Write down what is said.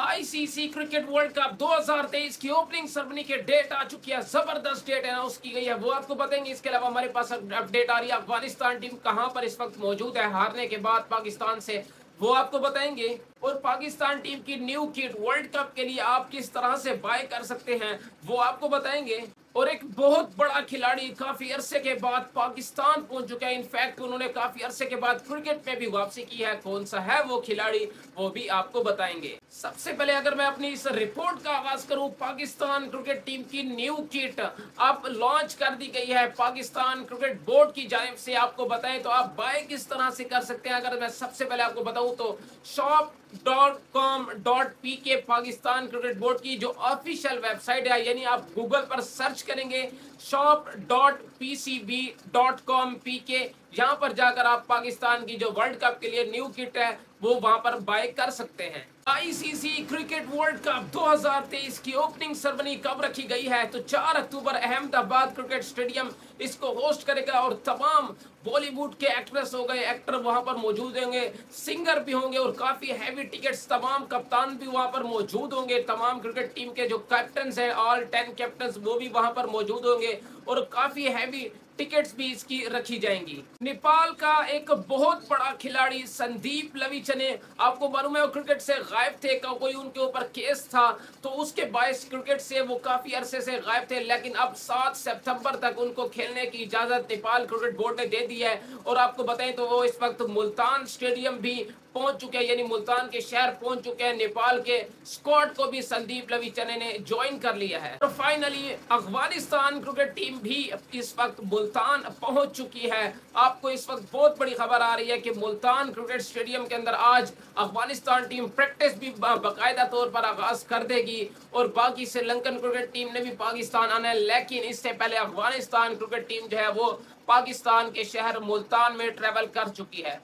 ICC cricket world cup 2023 की opening ceremony के date आ चुकी है। ज़बरदस्त डेट अनाउंस की गई है। वो आपको बताएँगे। इसके अलावा हमारे पास अपडेट आ रही है। अफ़गानिस्तान टीम कहाँ पर इस वक्त मौजूद है? हारने के बाद पाकिस्तान से वो आपको बताएँगे। और पाकिस्तान टीम की न्यू किट वर्ल्ड कप के लिए आप किस तरह से बाय कर सकते हैं, वो आपको बताएँगे। और एक बहुत बड़ा खिलाड़ी काफ़ी अरसे के बाद पाकिस्तान पहुँच चुका है। इनफैक्ट उन्होंने काफ़ी अरसे के बाद क्रिकेट में भी वापसी की है। कौन सा है वो खिलाड़ी, वो भी आपको बताएँगे। सबसे पहले अगर मैं अपनी इस रिपोर्ट का आगाज़ करूँ, पाकिस्तान क्रिकेट टीम की न्यू किट अब लॉन्च कर दी गई है। पाकिस्तान क्रिकेट बोर्ड की जानब से आपको बताएँ तो आप बाय किस तरह से कर सकते हैं। अगर मैं सबसे पहले आपको बताऊँ तो shop dot com dot P K Pakistan cricket board की जो ऑफिशियल वेबसाइट है, यानी आप गूगल पर सर्च करेंगे shop dot P C B dot com P K यहाँ पर जाकर आप पाकिस्तान की जो वर्ल्ड कप के लिए न्यू किट है, वो वहाँ पर बाय कर सकते हैं। आईसीसी क्रिकेट वर्ल्ड कप 2023 की ओपनिंग सरमनी कब रखी गई है? तो 4 अक्टूबर अहमदाबाद क्रिकेट स्टेडियम इसको होस्ट करेगा और तमाम बॉलीवुड के एक्ट्रेस हो गए एक्टर वहाँ पर मौजूद होंगे सिंगर भी होंगे और काफ़ी हैवी टिकट्स तमाम कप्तान भी वहाँ पर मौजूद होंगे। तमाम क्रिकेट टीम के जो कैप्टन हैं ऑल टेन कैप्टन वो भी वहाँ पर मौजूद होंगे और काफ़ी हैवी टिकट्स भी इसकी रखी जाएँगी। नेपाल का एक बहुत बड़ा खिलाड़ी संदीप लविचने, आपको मालूम है वो क्रिकेट से गायब थे का कोई उनके ऊपर केस था तो उसके बायस क्रिकेट से वो काफ़ी अरसे से गायब थे, लेकिन अब सात सितंबर तक उनको खेलने की इजाज़त नेपाल क्रिकेट बोर्ड ने दे दी है। और आपको बताएँ तो वो इस वक्त मुल्तान स्टेडियम भी पहुँच चुके हैं, यानी मुल्तान के शहर पहुँच चुके हैं, नेपाल के स्क्वाड को भी संदीप लविचने ने ज्वाइन कर लिया है। और फाइनली अफ़गानिस्तान क्रिकेट टीम भी इस वक्त मुल्तान पहुँच चुकी है। आपको इस वक्त बहुत बड़ी खबर आ रही है कि मुल्तान क्रिकेट स्टेडियम के अंदर आज अफ़गानिस्तान टीम प्रैक्टिस भी बाकायदा तौर पर आगाज़ कर देगी और बाकी श्रीलंकन क्रिकेट टीम ने भी पाकिस्तान आना है। लेकिन इससे पहले अफ़गानिस्तान क्रिकेट टीम जो है वो पाकिस्तान के शहर मुल्तान में ट्रेवल कर चुकी है।